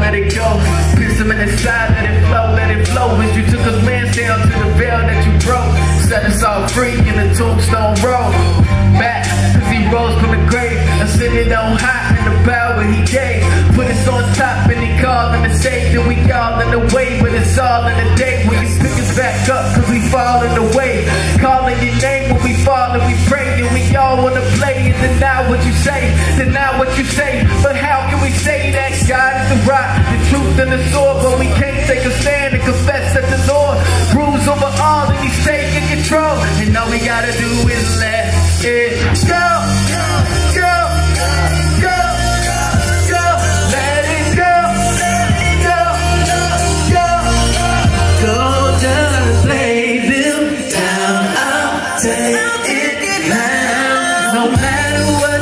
Let it go. Pierce him in the side, let it flow, let it flow. As you took a man down to the veil that you broke. Set us all free in the tombstone road. Back, cause he rose from the grave. Ascended on high in the power he gave. Put us on top and he called and saved. And we all in the way, but it's all in the day. When you pick us back up, cause we fall in the way. Calling your name when we fall and we pray. And we all wanna play in the what and the sword? But we can't take a stand and confess that the Lord rules over all and he's taking control. And all we gotta do is let it go. Go, go, go, go. Let it go, let it go, go. Go lay them down. I'll take. No matter what